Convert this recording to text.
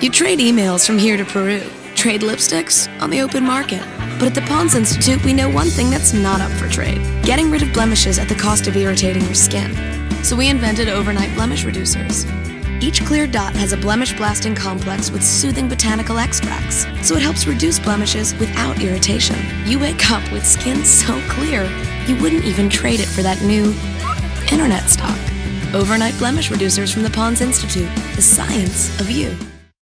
You trade emails from here to Peru, trade lipsticks on the open market. But at the Pond's Institute, we know one thing that's not up for trade getting rid of blemishes at the cost of irritating your skin. So we invented overnight blemish reducers. Each clear dot has a blemish blasting complex with soothing botanical extracts, so it helps reduce blemishes without irritation. You wake up with skin so clear, you wouldn't even trade it for that new internet stock. Overnight blemish reducers from the Pond's Institute, the science of you.